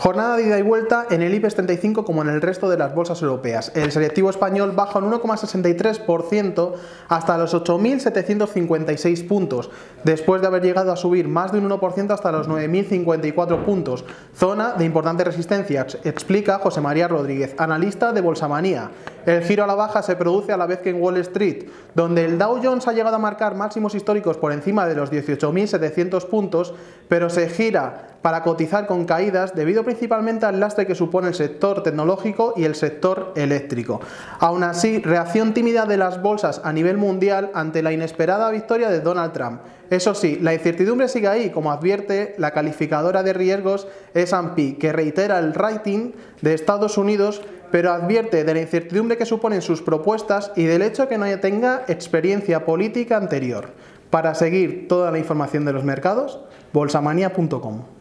Jornada de ida y vuelta en el IBEX 35 como en el resto de las bolsas europeas. El selectivo español baja un 1,63% hasta los 8.756 puntos, después de haber llegado a subir más de un 1% hasta los 9.054 puntos. Zona de importante resistencia, explica José María Rodríguez, analista de Bolsamanía. El giro a la baja se produce a la vez que en Wall Street, donde el Dow Jones ha llegado a marcar máximos históricos por encima de los 18.700 puntos, pero se gira para cotizar con caídas debido principalmente al lastre que supone el sector tecnológico y el sector eléctrico. Aún así, reacción tímida de las bolsas a nivel mundial ante la inesperada victoria de Donald Trump. Eso sí, la incertidumbre sigue ahí, como advierte la calificadora de riesgos S&P, que reitera el rating de Estados Unidos pero advierte de la incertidumbre que suponen sus propuestas y del hecho que no tenga experiencia política anterior. Para seguir toda la información de los mercados, bolsamania.com.